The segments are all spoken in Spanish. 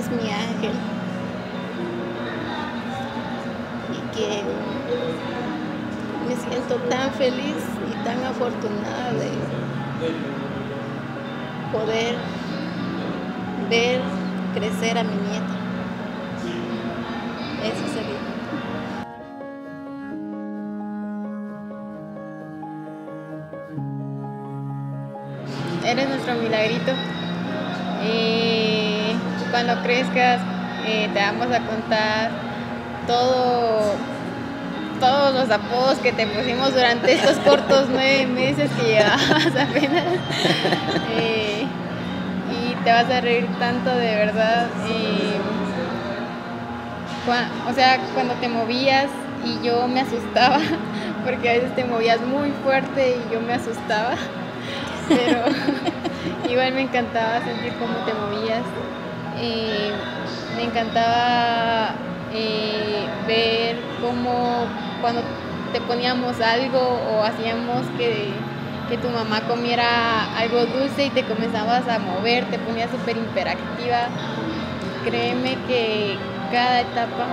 es mi ángel y que me siento tan feliz y tan afortunada de poder ver crecer a mi nieta. Eso sería. Eres nuestro milagrito. Y cuando crezcas eh, te vamos a contar todo, todos los apodos que te pusimos durante estos cortos nueve meses que llevabas apenas. Eh, y te vas a reír tanto de verdad. o sea, cuando te movías y yo me asustaba, porque a veces te movías muy fuerte y yo me asustaba pero igual me encantaba sentir cómo te movías. Eh, me encantaba eh, ver cómo cuando te poníamos algo o hacíamos que, que, tu mamá comiera algo dulce y te comenzabas a mover, te ponías súper hiperactiva. Créeme que cada etapa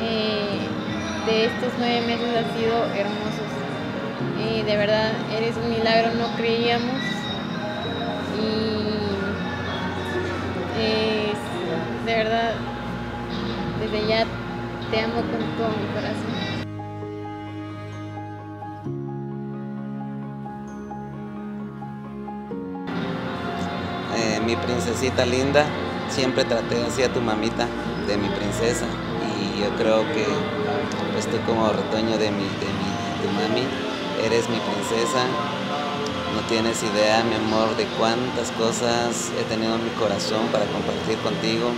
eh, de estos nueve meses ha sido hermosos y de verdad eres un milagro, no creíamos. Y desde ya te amo con todo mi corazón. Eh, mi princesita linda, siempre traté así a tu mamita de mi princesa y yo creo que estoy como retoño de mi, de mi de mami eres mi princesa. No tienes idea, mi amor, de cuántas cosas he tenido en mi corazón para compartir contigo.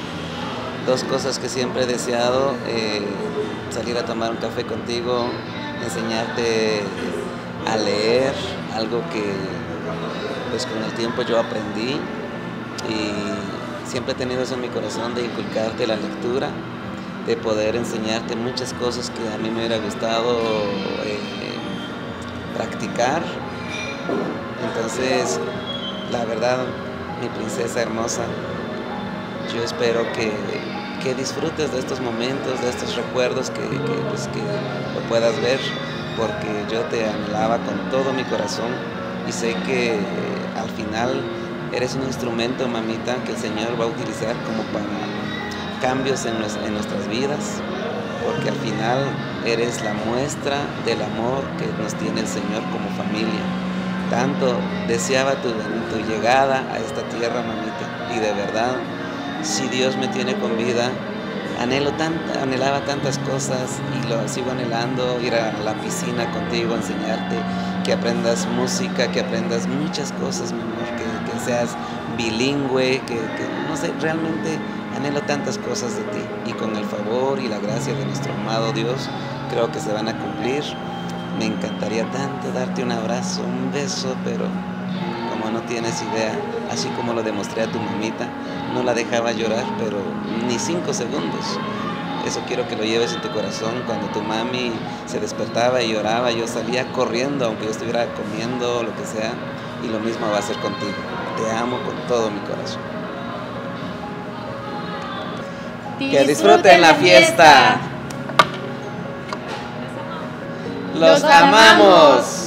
Dos cosas que siempre he deseado, eh, salir a tomar un café contigo, enseñarte a leer, algo que pues con el tiempo yo aprendí y siempre he tenido eso en mi corazón de inculcarte la lectura, de poder enseñarte muchas cosas que a mí me hubiera gustado. Eh, practicar. Entonces, la verdad, mi princesa hermosa, yo espero que, disfrutes de estos momentos, de estos recuerdos, que, pues, que lo puedas ver, porque yo te anhelaba con todo mi corazón y sé que al final eres un instrumento, mamita, que el Señor va a utilizar como para cambios en, en nuestras vidas, porque al final eres la muestra del amor que nos tiene el Señor como familia. Tanto deseaba tu, llegada a esta tierra, mamita, y de verdad, si Dios me tiene con vida, anhelo tanta, anhelaba tantas cosas y lo sigo anhelando, ir a la piscina contigo, enseñarte, que aprendas música, que aprendas muchas cosas, mi amor, que, seas bilingüe, que, no sé, realmente anhelo tantas cosas de ti y con el favor y la gracia de nuestro amado Dios creo que se van a cumplir. Me encantaría tanto darte un abrazo, un beso, pero tienes idea, así como lo demostré a tu mamita, no la dejaba llorar, pero ni cinco segundos. Eso quiero que lo lleves en tu corazón. Cuando tu mami se despertaba y lloraba, yo salía corriendo, aunque yo estuviera comiendo o lo que sea, y lo mismo va a ser contigo. Te amo con todo mi corazón. Que disfruten la fiesta. Los amamos.